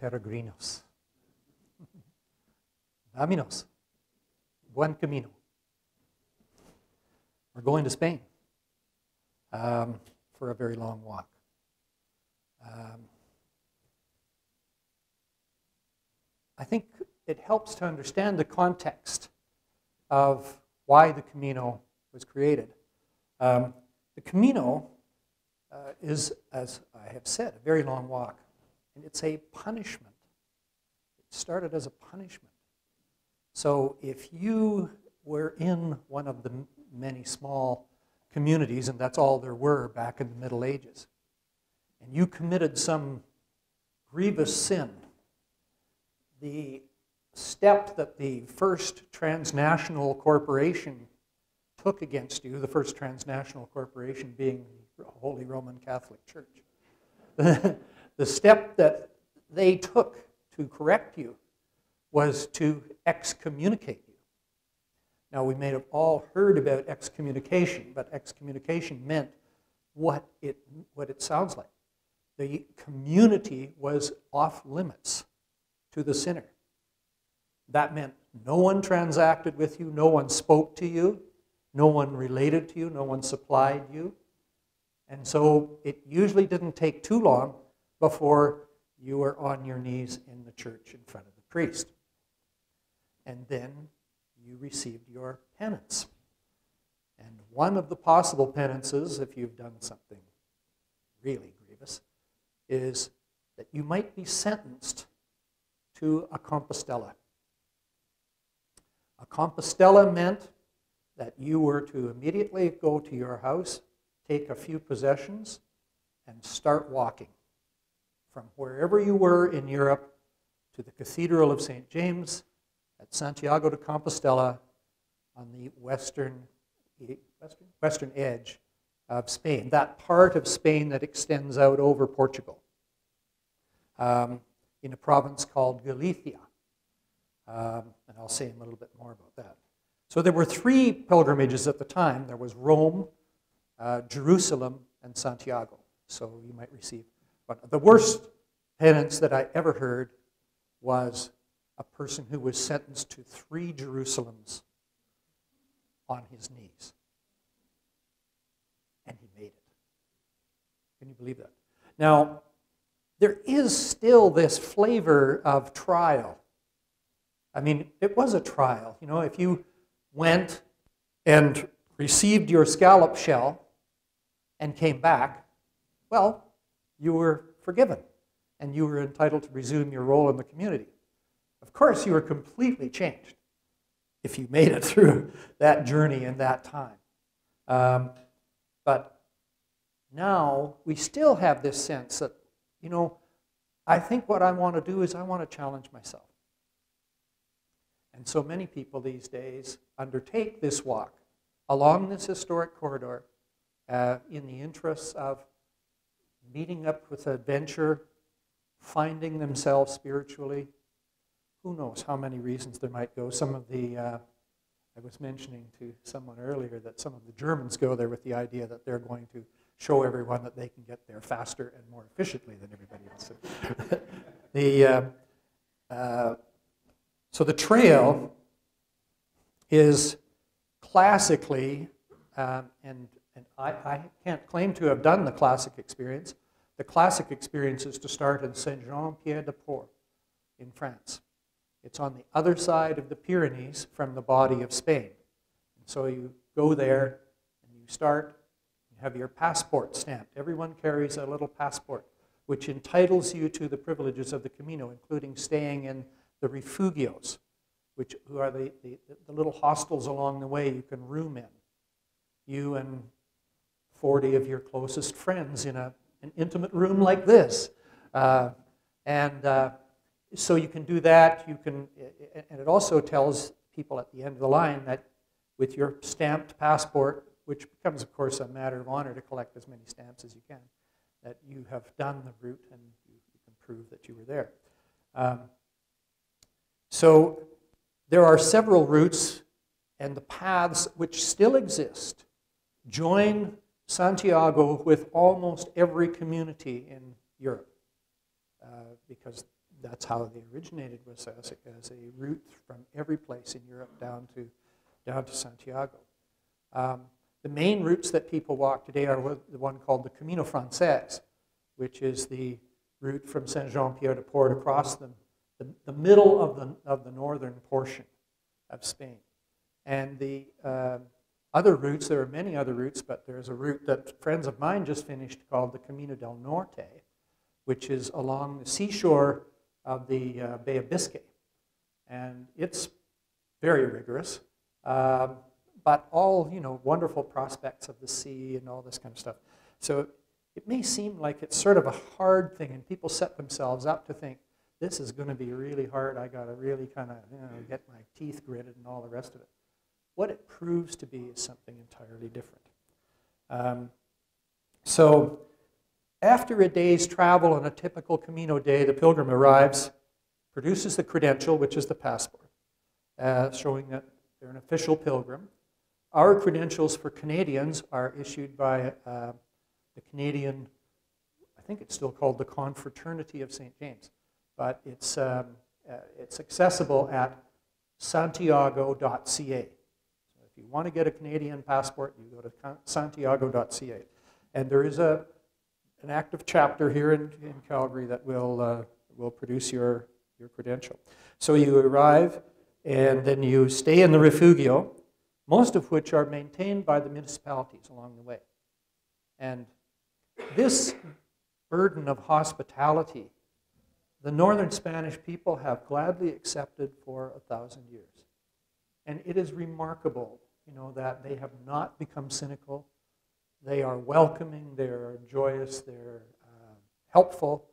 peregrinos. Vámonos. Buen camino. We're going to Spain um, for a very long walk. Um, I think it helps to understand the context of why the Camino was created. Um, the Camino uh, is, as I have said, a very long walk, and it's a punishment. It started as a punishment. So if you were in one of the many small communities, and that's all there were back in the Middle Ages, and you committed some grievous sin, the step that the first transnational corporation took against you, the first transnational corporation being the Holy Roman Catholic Church, the step that they took to correct you was to excommunicate you. Now, we may have all heard about excommunication, but excommunication meant what it, what it sounds like. The community was off limits to the sinner. That meant no one transacted with you, no one spoke to you, no one related to you, no one supplied you. And so it usually didn't take too long before you were on your knees in the church in front of the priest. And then you received your penance. And one of the possible penances, if you've done something really grievous, is that you might be sentenced to a Compostela. A Compostela meant that you were to immediately go to your house, take a few possessions, and start walking from wherever you were in Europe to the Cathedral of St. James at Santiago de Compostela on the western, western, western edge of Spain, that part of Spain that extends out over Portugal, um, in a province called Galicia. Um, and I'll say a little bit more about that. So there were three pilgrimages at the time. There was Rome, uh, Jerusalem, and Santiago. So you might receive. The worst penance that I ever heard was a person who was sentenced to three Jerusalems on his knees. And he made it. Can you believe that? Now, there is still this flavor of trial I mean, it was a trial. You know, if you went and received your scallop shell and came back, well, you were forgiven and you were entitled to resume your role in the community. Of course, you were completely changed if you made it through that journey in that time. Um, but now we still have this sense that, you know, I think what I want to do is I want to challenge myself. And so many people these days undertake this walk along this historic corridor uh, in the interests of meeting up with adventure, finding themselves spiritually. Who knows how many reasons there might go. Some of the, uh, I was mentioning to someone earlier that some of the Germans go there with the idea that they're going to show everyone that they can get there faster and more efficiently than everybody else. the, uh, uh so the trail is classically, um, and, and I, I, can't claim to have done the classic experience. The classic experience is to start in Saint Jean Pied de Port in France. It's on the other side of the Pyrenees from the body of Spain. And so you go there and you start, you have your passport stamped. Everyone carries a little passport which entitles you to the privileges of the Camino, including staying in the refugios, which who are the, the, the little hostels along the way you can room in. You and 40 of your closest friends in a, an intimate room like this. Uh, and uh, so you can do that. You can, and it also tells people at the end of the line that with your stamped passport, which becomes, of course, a matter of honor to collect as many stamps as you can, that you have done the route and you, can prove that you were there. Um, so there are several routes, and the paths which still exist join Santiago with almost every community in Europe. uh, because that's how they originated was as a, as a route from every place in Europe down to, down to Santiago. Um, the main routes that people walk today are the one called the Camino Frances, which is the route from Saint-Jean-Pied-de-Port across the, the, the, middle of the, of the northern portion of Spain. And the uh, other routes, there are many other routes, but there's a route that friends of mine just finished called the Camino del Norte, which is along the seashore of the uh, Bay of Biscay. And it's very rigorous, um, but all, you know, wonderful prospects of the sea and all this kind of stuff. So it may seem like it's sort of a hard thing, and people set themselves up to think, this is going to be really hard. I got to really kind of you know, get my teeth gritted and all the rest of it. What it proves to be is something entirely different. Um, so after a day's travel on a typical Camino day, the pilgrim arrives, produces the credential, which is the passport, uh, showing that they're an official pilgrim. Our credentials for Canadians are issued by uh, the Canadian, I think it's still called the Confraternity of St. James, but it's, um, uh, it's accessible at santiago.ca you want to get a Canadian passport, you go to santiago.ca. And there is a, an active chapter here in, in Calgary that will, uh, will produce your, your credential. So you arrive and then you stay in the refugio, most of which are maintained by the municipalities along the way. And this burden of hospitality, the northern Spanish people have gladly accepted for a thousand years. And it is remarkable you know, that they have not become cynical. They are welcoming, they're joyous, they're uh, helpful,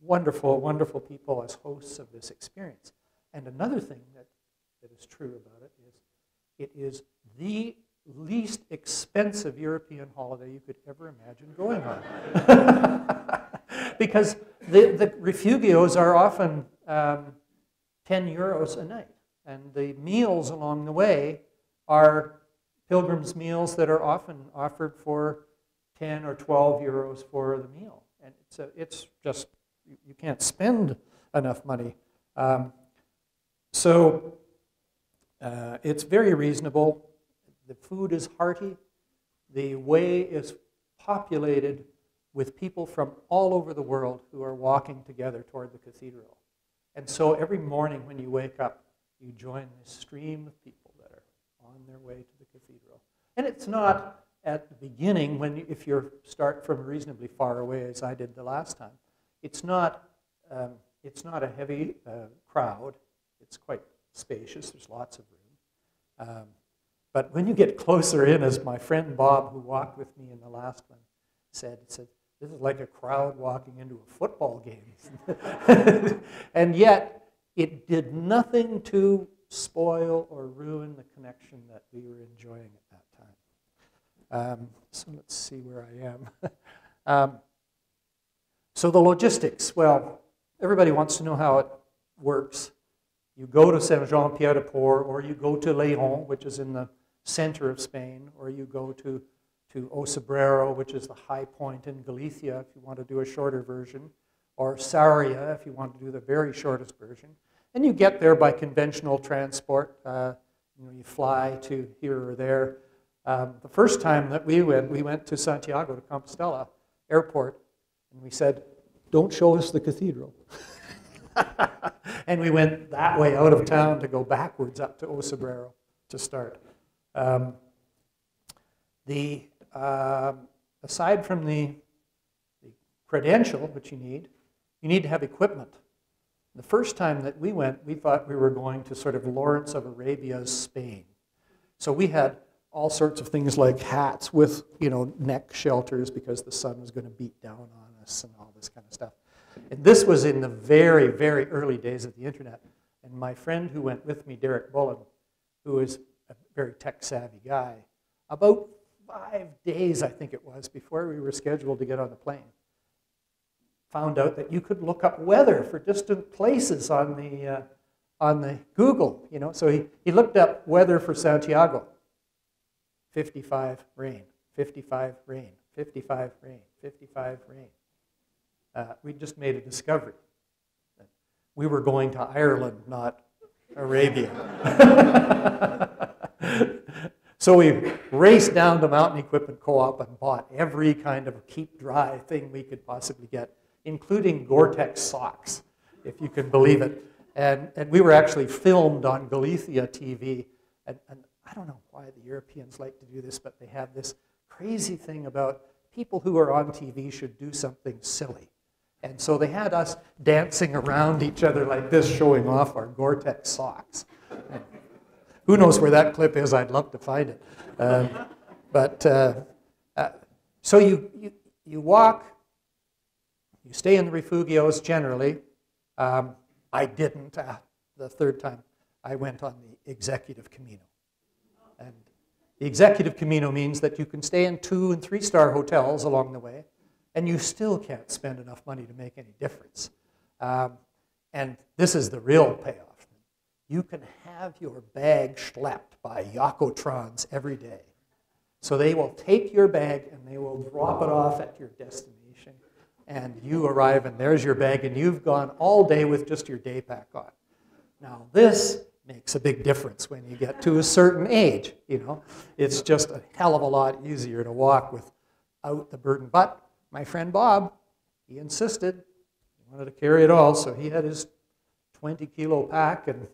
wonderful, wonderful people as hosts of this experience. And another thing that, that is true about it is it is the least expensive European holiday you could ever imagine going on. because the, the refugios are often um, 10 euros a night. And the meals along the way are pilgrims' meals that are often offered for 10 or 12 euros for the meal. And it's, a, it's just, you, can't spend enough money. Um, so uh, it's very reasonable. The food is hearty. The way is populated with people from all over the world who are walking together toward the cathedral. And so every morning when you wake up, you join this stream of people on their way to the cathedral. And it's not at the beginning, when if you start from reasonably far away, as I did the last time, it's not, um, it's not a heavy uh, crowd. It's quite spacious. There's lots of room. Um, but when you get closer in, as my friend Bob, who walked with me in the last one, said, said this is like a crowd walking into a football game. and yet, it did nothing to spoil or ruin the connection that we were enjoying at that time. Um, so let's see where I am. um, so the logistics, well, everybody wants to know how it works. You go to Saint-Jean-Pied-de-Port, or you go to Leon, which is in the center of Spain, or you go to, to O Cebreiro, which is the high point in Galicia, if you want to do a shorter version, or Sarria, if you want to do the very shortest version. And you get there by conventional transport. Uh, you, know, you fly to here or there. Um, the first time that we went, we went to Santiago de Compostela airport, and we said, "Don't show us the cathedral." and we went that way out of town to go backwards up to O Cebreiro to start. Um, the uh, aside from the, the credential, which you need, you need to have equipment. The first time that we went, we thought we were going to sort of Lawrence of Arabia's Spain. So we had all sorts of things like hats with, you know, neck shelters because the sun was going to beat down on us and all this kind of stuff. And this was in the very, very early days of the internet. And my friend who went with me, Derek Bullen, who is a very tech-savvy guy, about five days, I think it was, before we were scheduled to get on the plane, found out that you could look up weather for distant places on the, uh, on the Google. You know? So he, he looked up weather for Santiago. 55 rain, 55 rain, 55 rain, 55 rain. uh, we just made a discovery. We were going to Ireland, not Arabia. so we raced down to Mountain Equipment Co-op and bought every kind of keep dry thing we could possibly get, including Gore-Tex socks, if you can believe it. And, and we were actually filmed on Galicia TV. And, and I don't know why the Europeans like to do this, but they have this crazy thing about people who are on TV should do something silly. And so they had us dancing around each other like this, showing off our Gore-Tex socks. Who knows where that clip is? I'd love to find it. Um, but uh, uh, so you, you, you walk, you stay in the refugios generally. Um, I didn't uh, the third time. I went on the executive Camino. And the executive Camino means that you can stay in two and three star hotels along the way and you still can't spend enough money to make any difference. Um, and this is the real payoff. You can have your bag schlepped by Jacotrans every day. So they will take your bag and they will drop it off at your destination. And you arrive and there's your bag and you've gone all day with just your day pack on. Now this makes a big difference when you get to a certain age, you know. It's just a hell of a lot easier to walk without the burden. But my friend Bob, he insisted, he wanted to carry it all, so he had his 20 kilo pack and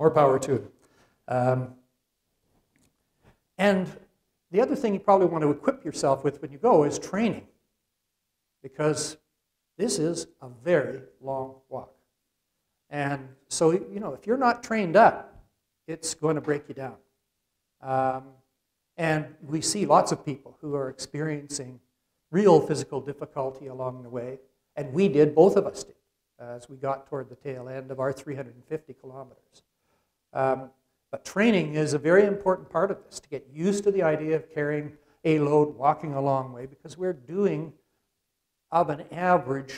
more power to him. Um, and the other thing you probably want to equip yourself with when you go is training, because this is a very long walk. And so, you know, if you're not trained up, it's going to break you down. Um, and we see lots of people who are experiencing real physical difficulty along the way. And we did, both of us did, as we got toward the tail end of our 350 kilometers. Um, but training is a very important part of this to get used to the idea of carrying a load, walking a long way, because we're doing, of an average,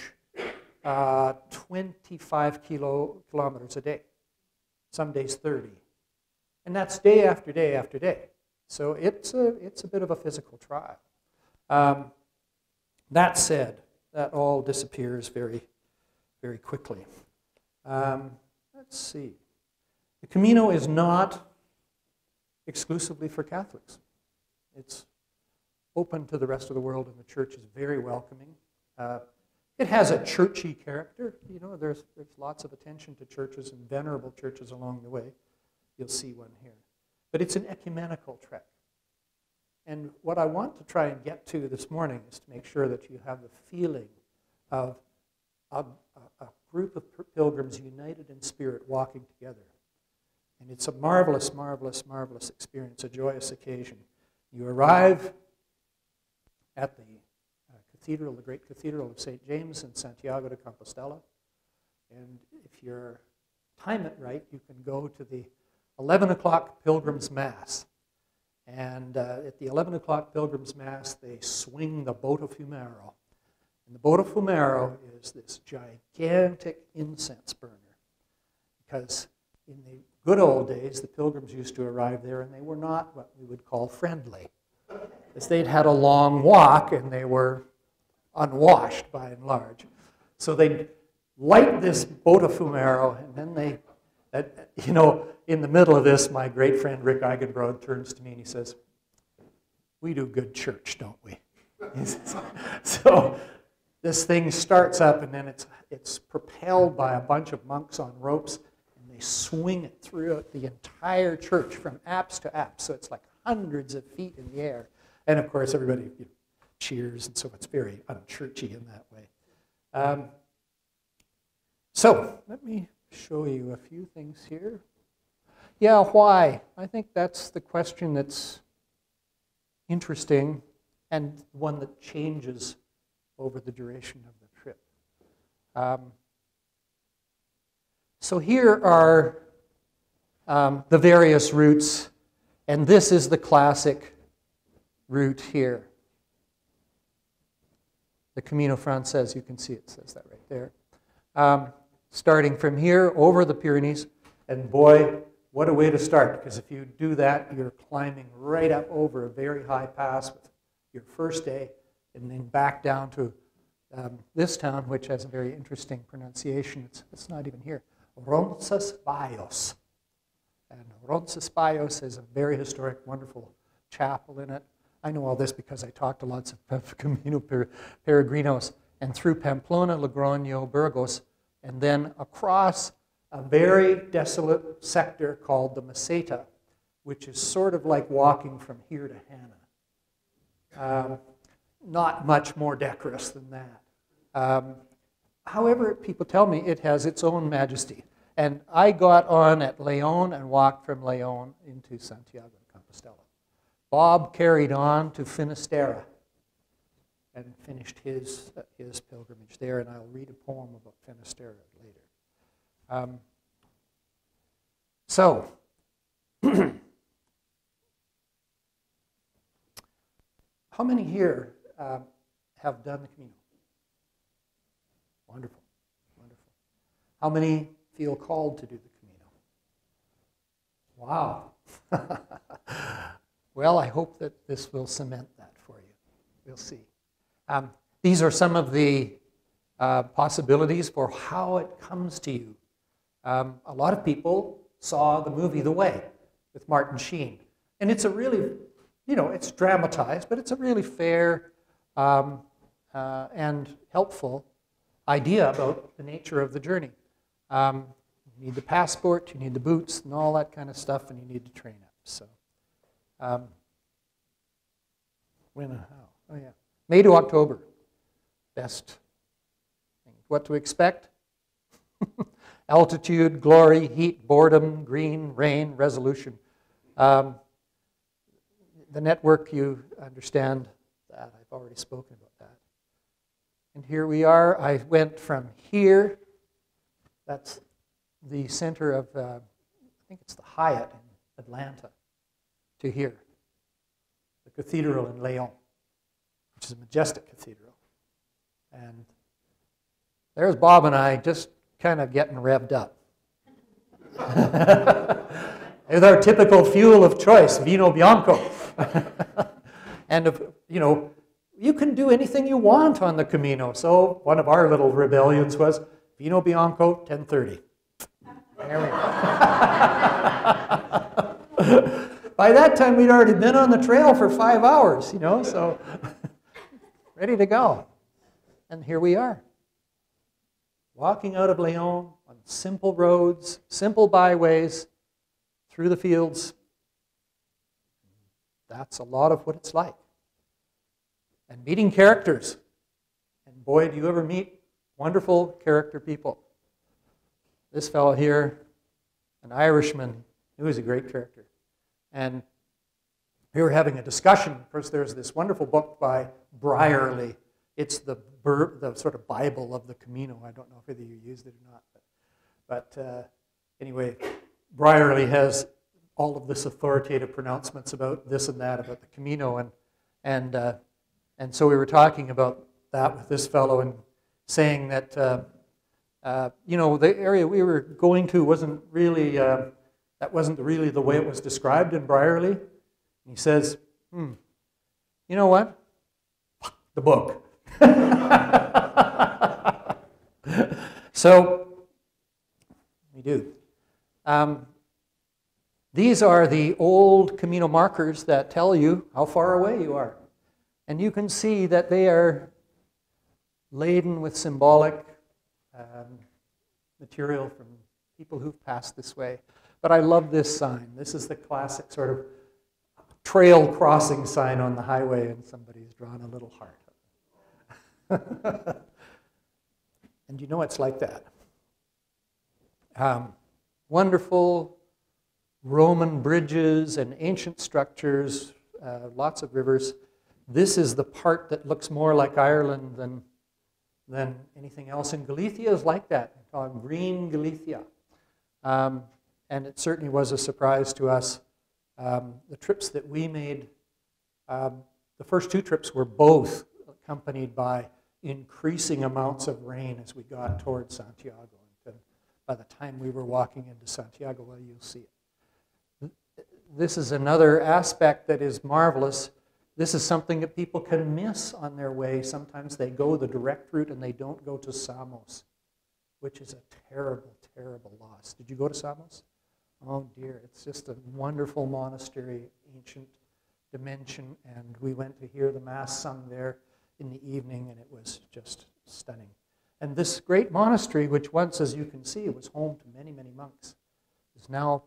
uh, 25 kilo, kilometers a day, some days 30. And that's day after day after day. So it's a, it's a bit of a physical trial. Um, that said, that all disappears very, very quickly. Um, let's see. The Camino is not exclusively for Catholics. It's open to the rest of the world, and the church is very welcoming. Uh, it has a churchy character. You know, there's, there's lots of attention to churches and venerable churches along the way. You'll see one here. But it's an ecumenical trek. And what I want to try and get to this morning is to make sure that you have the feeling of a, a, a group of pilgrims united in spirit walking together. And it's a marvelous, marvelous, marvelous experience, a joyous occasion. You arrive at the cathedral, the great cathedral of St. James in Santiago de Compostela. And if you time it right, you can go to the 11 o'clock Pilgrim's Mass. And uh, at the 11 o'clock Pilgrim's Mass, they swing the Botafumeiro. And the Botafumeiro is this gigantic incense burner. Because in the good old days, the pilgrims used to arrive there and they were not what we would call friendly. Because they'd had a long walk and they were unwashed by and large. So they'd light this Botafumeiro and then they, you know, in the middle of this, my great friend Rick Eigenbrod turns to me and he says, We do good church, don't we? so this thing starts up and then it's, it's propelled by a bunch of monks on ropes and they swing it throughout the entire church from apse to apse. So it's like hundreds of feet in the air. And of course, everybody you know, cheers, and so it's very unchurchy in that way. Um, so let me show you a few things here. Yeah, why? I think that's the question that's interesting and one that changes over the duration of the trip. Um, so here are um, the various routes, and this is the classic route here. The Camino Frances, you can see it says that right there. Um, starting from here over the Pyrenees, and boy, what a way to start, because if you do that, you're climbing right up over a very high pass with your first day, and then back down to um, this town, which has a very interesting pronunciation. It's, it's not even here. Roncesvalles. And Roncesvalles is a very historic, wonderful chapel in it. I know all this because I talked to lots of Camino Peregrinos and through Pamplona, Logroño, Burgos, and then across a very desolate sector called the Meseta, which is sort of like walking from here to Hanna. Um, not much more decorous than that. Um, however, people tell me it has its own majesty. And I got on at Leon and walked from Leon into Santiago de Compostela. Bob carried on to Finisterre and finished his, uh, his pilgrimage there, and I'll read a poem about Finisterre later. Um, so, how many here uh, have done the Camino? Wonderful, wonderful. How many feel called to do the Camino? Wow. well, I hope that this will cement that for you. We'll see. Um, these are some of the uh, possibilities for how it comes to you. Um, a lot of people saw the movie The Way with Martin Sheen. And it's a really, you know, it's dramatized, but it's a really fair um, uh, and helpful idea about the nature of the journey. Um, you need the passport, you need the boots, and all that kind of stuff, and you need to train up. So, um, when how? Oh, yeah. May to October. Best What to expect? Altitude, glory, heat, boredom, green, rain, resolution. Um, the network, you understand that. I've already spoken about that. And here we are. I went from here, that's the center of, uh, I think it's the Hyatt in Atlanta, to here, the cathedral in Leon which is a majestic cathedral. And there's Bob and I just kind of getting revved up. With our typical fuel of choice, vino bianco. and, you know, you can do anything you want on the Camino. So one of our little rebellions was vino bianco, 1030. There we go. By that time, we'd already been on the trail for five hours, you know, so ready to go. And here we are, walking out of Leon on simple roads, simple byways, through the fields. That's a lot of what it's like. And meeting characters. And boy, do you ever meet wonderful character people. This fellow here, an Irishman, he was a great character. And we were having a discussion. Of course, there's this wonderful book by Brierley. It's the, the sort of Bible of the Camino. I don't know if either you used it or not. But, but uh, anyway, Brierley has all of this authoritative pronouncements about this and that, about the Camino. And, and, uh, and so we were talking about that with this fellow and saying that, uh, uh, you know, the area we were going to wasn't really, uh, that wasn't really the way it was described in Brierley. He says, hmm, you know what? The book. so, we do. Um, these are the old Camino markers that tell you how far away you are. And you can see that they are laden with symbolic um, material from people who've passed this way. But I love this sign. This is the classic sort of trail crossing sign on the highway and somebody's drawn a little heart. and you know it's like that. Um, wonderful Roman bridges and ancient structures, uh, lots of rivers. This is the part that looks more like Ireland than, than anything else. And Galicia is like that, called Green Galicia. Um, and it certainly was a surprise to us um, the trips that we made, um, the first two trips were both accompanied by increasing amounts of rain as we got towards Santiago. And by the time we were walking into Santiago, well, you'll see it. This is another aspect that is marvelous. This is something that people can miss on their way. Sometimes they go the direct route and they don't go to Samos, which is a terrible, terrible loss. Did you go to Samos? Oh dear, it's just a wonderful monastery, ancient dimension, and we went to hear the Mass sung there in the evening, and it was just stunning. And this great monastery, which once, as you can see, was home to many, many monks, is now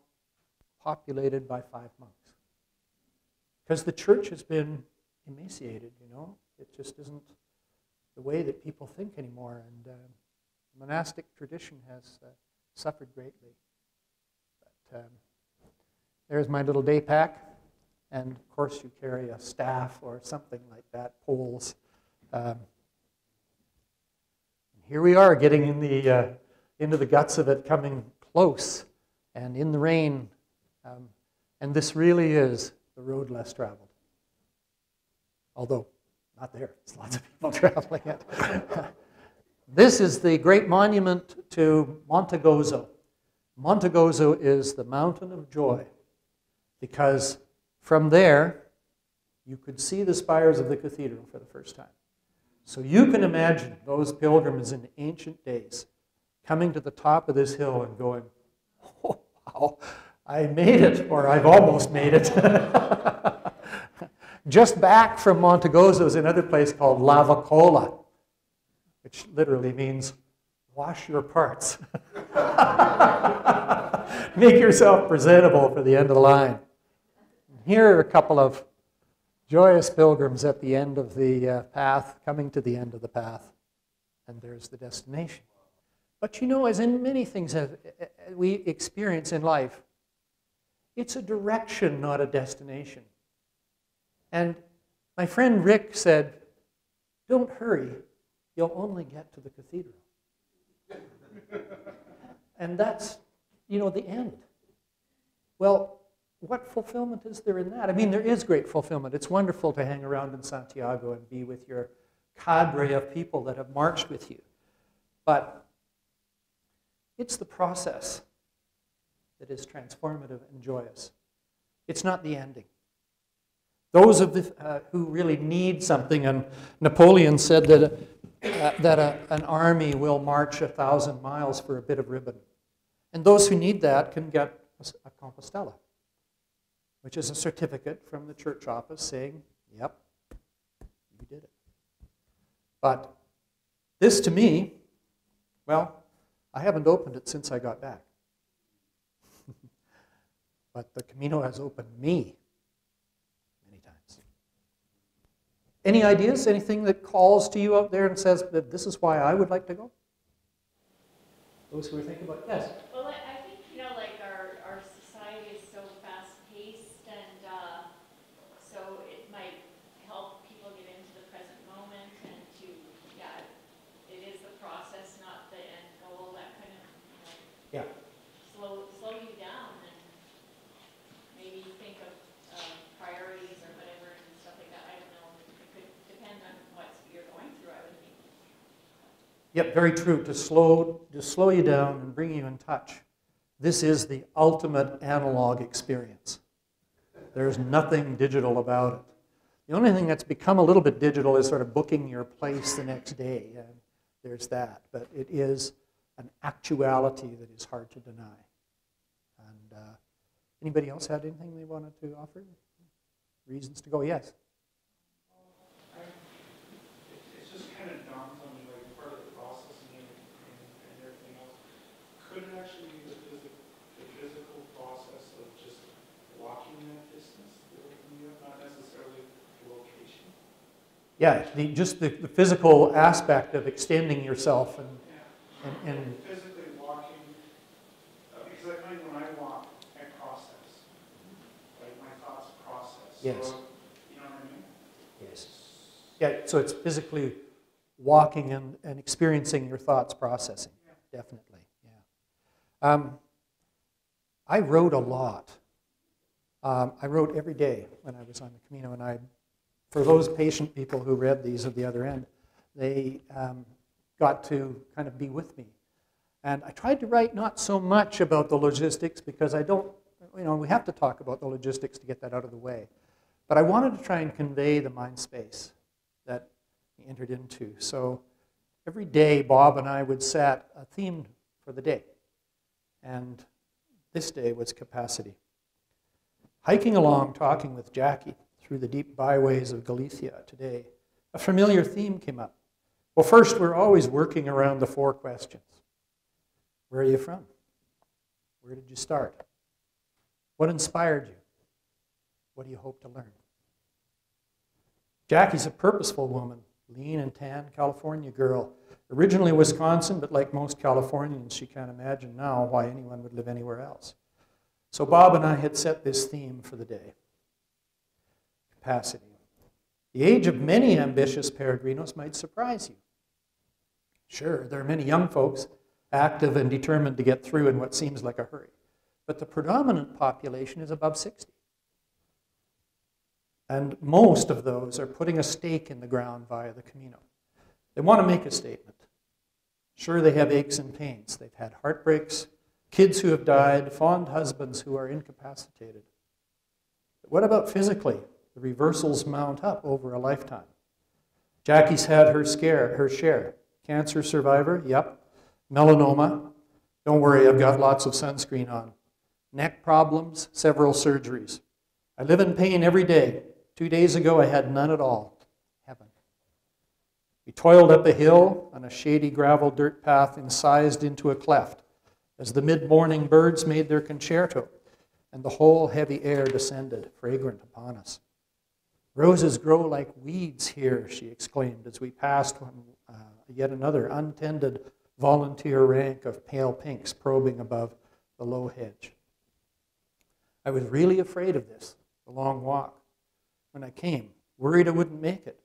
populated by five monks. Because the church has been emaciated, you know. It just isn't the way that people think anymore. And uh, monastic tradition has uh, suffered greatly. Um, there's my little day pack. And of course, you carry a staff or something like that, poles. Um, here we are getting in the, uh, into the guts of it, coming close and in the rain. Um, and this really is the road less traveled. Although, not there, there's lots of people traveling it. this is the great monument to Monte Gozo. Monte Gozo is the mountain of joy because from there you could see the spires of the cathedral for the first time. So you can imagine those pilgrims in ancient days coming to the top of this hill and going, oh, wow, I made it, or I've almost made it. Just back from Monte Gozo is another place called Lavacolla, which literally means wash your parts. Make yourself presentable for the end of the line. Here are a couple of joyous pilgrims at the end of the uh, path, coming to the end of the path, and there's the destination. But you know, as in many things that we experience in life, it's a direction, not a destination. And my friend Rick said, Don't hurry, you'll only get to the cathedral. and that's, you know, the end. Well, what fulfillment is there in that? I mean, there is great fulfillment. It's wonderful to hang around in Santiago and be with your cadre of people that have marched with you. But it's the process that is transformative and joyous. It's not the ending. Those of the, uh, who really need something, and Napoleon said that, uh, that a, an army will march a thousand miles for a bit of ribbon. And those who need that can get a, Compostela which is a certificate from the church office saying, yep, you did it. But this to me, well, I haven't opened it since I got back. but the Camino has opened me many times. Any ideas? Anything that calls to you out there and says that this is why I would like to go? Those who are thinking about yes. Well, I think you know, like our our society is so fast paced, and uh, so it might help people get into the present moment and to yeah, it is the process, not the end goal. That kind of you know, Yeah. slow slow you down and maybe think of um, priorities or whatever and stuff like that. I don't know. It could depend on what you're going through. I would think. Yep, very true. To slow, to slow you down and bring you in touch. This is the ultimate analog experience. There's nothing digital about it. The only thing that's become a little bit digital is sort of booking your place the next day. And there's that. But it is an actuality that is hard to deny. And uh, anybody else had anything they wanted to offer? Reasons to go? Yes. I, it, it just kind of dawns on me, like, part of the processing and, and, and everything else, could it actually be the physical, the physical process of just walking that distance, that opened you up, not necessarily the location? Yeah, the, just the, the physical aspect of extending yourself and, Yeah. and, and Physically walking, uh, because I find when I walk, I process, like, my thoughts process. Yes. So, You know what I mean? Yes. Yeah, so it's physically walking and, and experiencing your thoughts processing. Definitely, yeah. Um, I wrote a lot. Um, I wrote every day when I was on the Camino, and I, for those patient people who read these at the other end, they um, got to kind of be with me. And I tried to write not so much about the logistics because I don't, you know, we have to talk about the logistics to get that out of the way. But I wanted to try and convey the mind space that he entered into. So every day, Bob and I would set a theme for the day. And this day was capacity. Hiking along, talking with Jackie through the deep byways of Galicia today, a familiar theme came up. Well, first, we're always working around the four questions Where are you from? Where did you start? What inspired you? What do you hope to learn? Jackie's a purposeful woman, lean and tan California girl. Originally Wisconsin, but like most Californians, she can't imagine now why anyone would live anywhere else. So Bob and I had set this theme for the day capacity. The age of many ambitious peregrinos might surprise you. Sure, there are many young folks active and determined to get through in what seems like a hurry, but the predominant population is above 60. And most of those are putting a stake in the ground via the Camino. They want to make a statement. Sure, they have aches and pains. They've had heartbreaks, kids who have died, fond husbands who are incapacitated. But what about physically? The reversals mount up over a lifetime. Jackie's had her scare, her share. Cancer survivor, yep. Melanoma, don't worry, I've got lots of sunscreen on. Neck problems, several surgeries. I live in pain every day. Two days ago, I had none at all. Heaven. We toiled up a hill on a shady gravel dirt path incised into a cleft as the mid morning birds made their concerto and the whole heavy air descended, fragrant, upon us. Roses grow like weeds here, she exclaimed as we passed one, uh, yet another untended volunteer rank of pale pinks probing above the low hedge. I was really afraid of this, the long walk when I came, worried I wouldn't make it.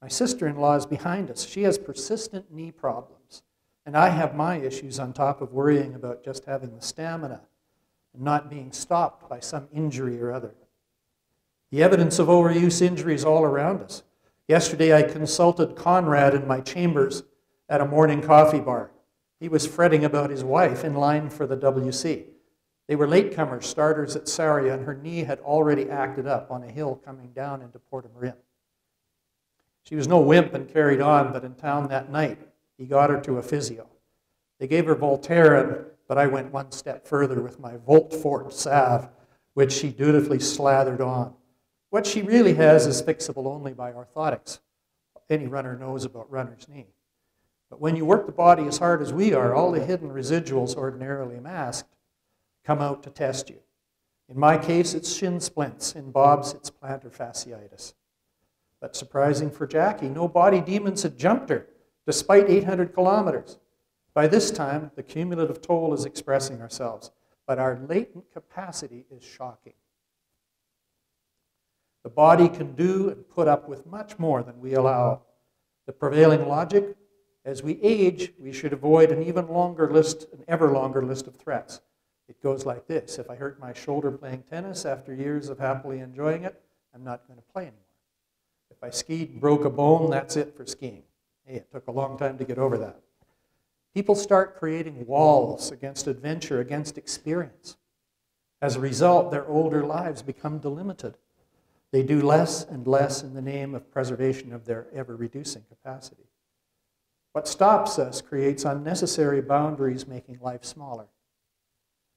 My sister in law is behind us. She has persistent knee problems. And I have my issues on top of worrying about just having the stamina and not being stopped by some injury or other. The evidence of overuse injuries all around us. Yesterday I consulted Conrad in my chambers at a morning coffee bar. He was fretting about his wife in line for the WC. They were latecomers, starters at Sarria, and her knee had already acted up on a hill coming down into Portomarin. She was no wimp and carried on, but in town that night, he got her to a physio. They gave her Voltaren, but I went one step further with my Voltfort salve, which she dutifully slathered on. What she really has is fixable only by orthotics. Any runner knows about runner's knee. But when you work the body as hard as we are, all the hidden residuals ordinarily masked come out to test you. In my case, it's shin splints. In Bob's, it's plantar fasciitis. But surprising for Jackie, no body demons had jumped her, despite 800 kilometers. By this time, the cumulative toll is expressing ourselves, but our latent capacity is shocking. The body can do and put up with much more than we allow. The prevailing logic as we age, we should avoid an even longer list, an ever longer list of threats. It goes like this If I hurt my shoulder playing tennis after years of happily enjoying it, I'm not going to play anymore. If I skied and broke a bone, that's it for skiing. Hey, it took a long time to get over that. People start creating walls against adventure, against experience. As a result, their older lives become delimited. They do less and less in the name of preservation of their ever reducing capacity. What stops us creates unnecessary boundaries, making life smaller.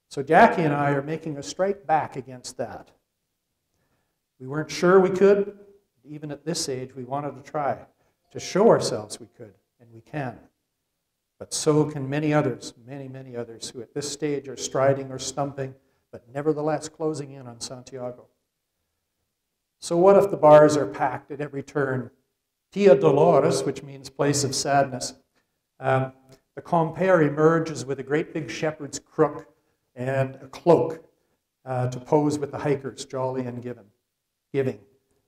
So Jackie and I are making a strike back against that. We weren't sure we could. Even at this age, we wanted to try to show ourselves we could, and we can. But so can many others, many, many others, who at this stage are striding or stumping, but nevertheless closing in on Santiago. So, what if the bars are packed at every turn? Tia Dolores, which means place of sadness. Um, the compere emerges with a great big shepherd's crook and a cloak uh, to pose with the hikers, jolly and given, giving.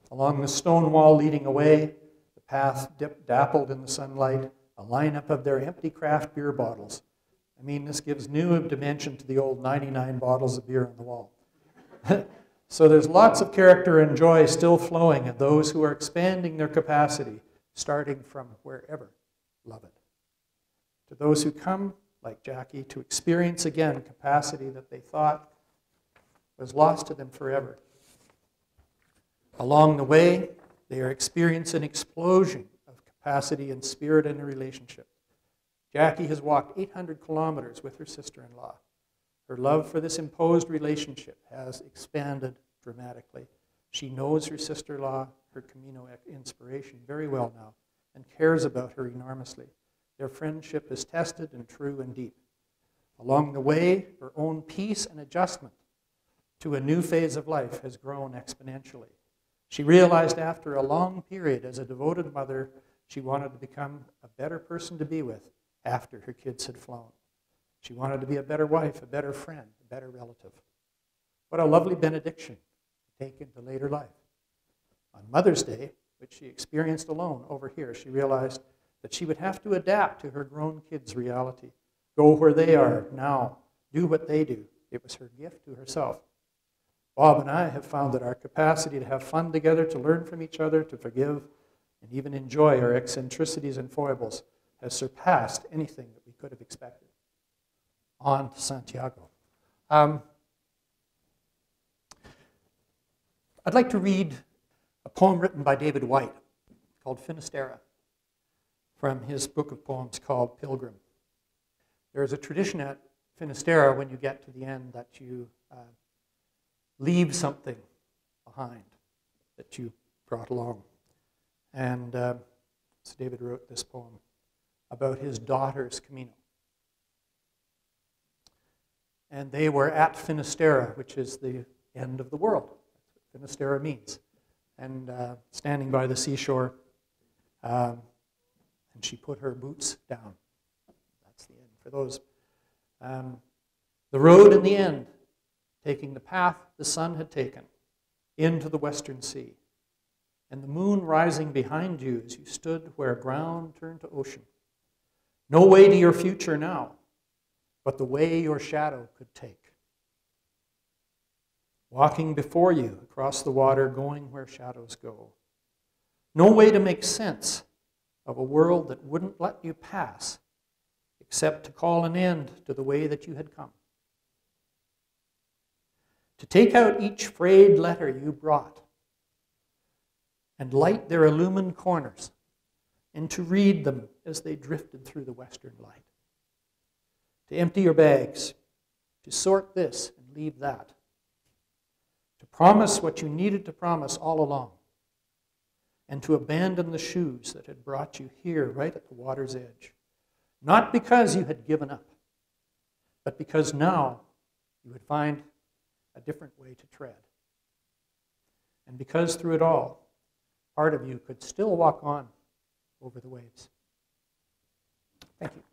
Along the stone wall leading away, the path dappled in the sunlight, a lineup of their empty craft beer bottles. I mean, this gives new dimension to the old 99 bottles of beer on the wall. so there's lots of character and joy still flowing in those who are expanding their capacity, starting from wherever. Love it. To those who come like Jackie, to experience again capacity that they thought was lost to them forever. Along the way, they are experiencing an explosion of capacity and spirit in a relationship. Jackie has walked 800 kilometers with her sister in law. Her love for this imposed relationship has expanded dramatically. She knows her sister in law, her Camino inspiration, very well now and cares about her enormously. Their friendship is tested and true and deep. Along the way, her own peace and adjustment to a new phase of life has grown exponentially. She realized after a long period as a devoted mother, she wanted to become a better person to be with after her kids had flown. She wanted to be a better wife, a better friend, a better relative. What a lovely benediction to take into later life. On Mother's Day, which she experienced alone over here, she realized that she would have to adapt to her grown kids' reality, go where they are now, do what they do. It was her gift to herself. Bob and I have found that our capacity to have fun together, to learn from each other, to forgive, and even enjoy our eccentricities and foibles has surpassed anything that we could have expected. On to Santiago. Um, I'd like to read a poem written by David Whyte called Finisterre from his book of poems called Pilgrim. There is a tradition at Finisterre when you get to the end that you uh, leave something behind that you brought along. And uh, so David wrote this poem about his daughter's Camino. And they were at Finisterre, which is the end of the world. Finisterre means. And uh, standing by the seashore, um, and she put her boots down. That's the end. For those, um, the road in the end, taking the path the sun had taken into the western sea, and the moon rising behind you as you stood where ground turned to ocean. No way to your future now, but the way your shadow could take. Walking before you across the water, going where shadows go. No way to make sense of a world that wouldn't let you pass except to call an end to the way that you had come. To take out each frayed letter you brought and light their illumined corners and to read them as they drifted through the western light. To empty your bags, to sort this and leave that. To promise what you needed to promise all along. And to abandon the shoes that had brought you here right at the water's edge. Not because you had given up, but because now you would find a different way to tread. And because through it all, part of you could still walk on over the waves. Thank you.